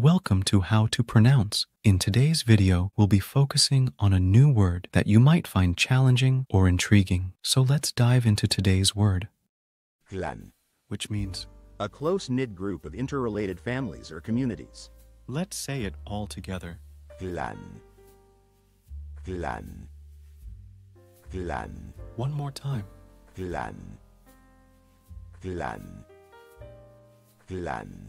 Welcome to How to Pronounce. In today's video, we'll be focusing on a new word that you might find challenging or intriguing. So let's dive into today's word, Clan. which means A close-knit group of interrelated families or communities. let's say it all together. Clan. Clan. Clan. One more time. Clan. Clan. Clan.